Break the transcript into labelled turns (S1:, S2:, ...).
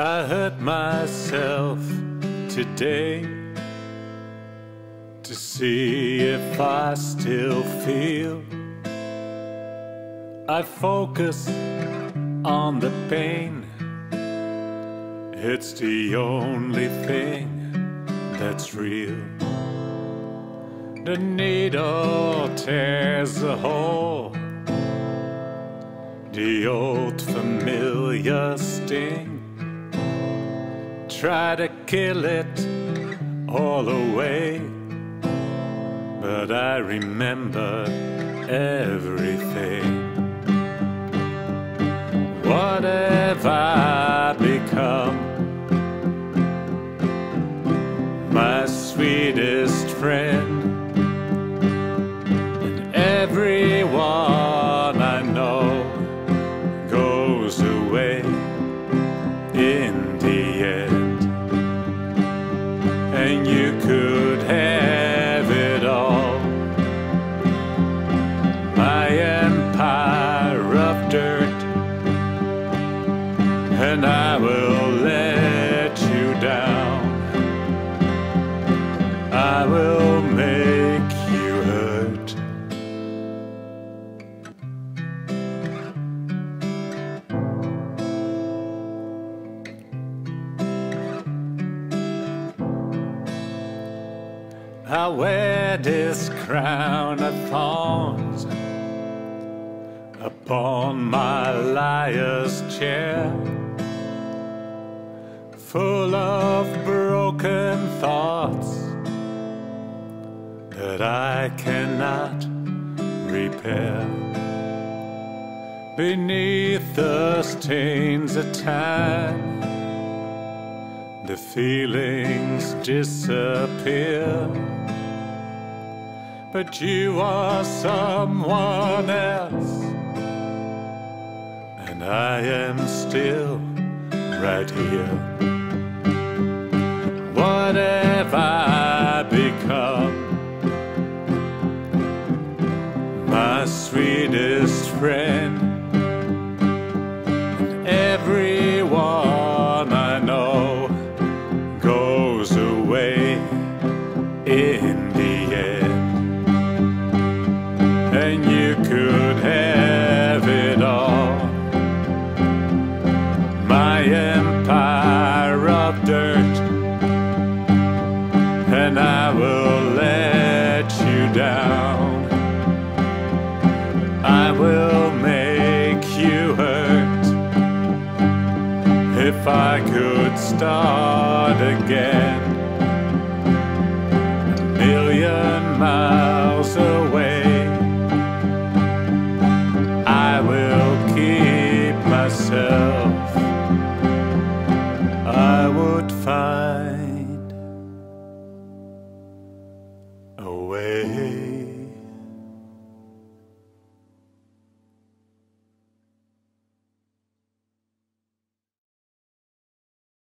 S1: I hurt myself today to see if I still feel. I focus on the pain, it's the only thing that's real. The needle tears a hole, the old familiar sting. Try to kill it all away, but I remember everything. What have I become? My sweetest friend. And everyone I know goes away And I will let you down. I will make you hurt. I wear this crown of thorns upon my liar's chair, full of broken thoughts that I cannot repair. Beneath the stains of time, the feelings disappear. But you are someone else, and I am still right here. In the end. And you could have it all. My empire of dirt, and I will let you down. I will make you hurt. If I could start again, miles away. I will keep myself. I would find.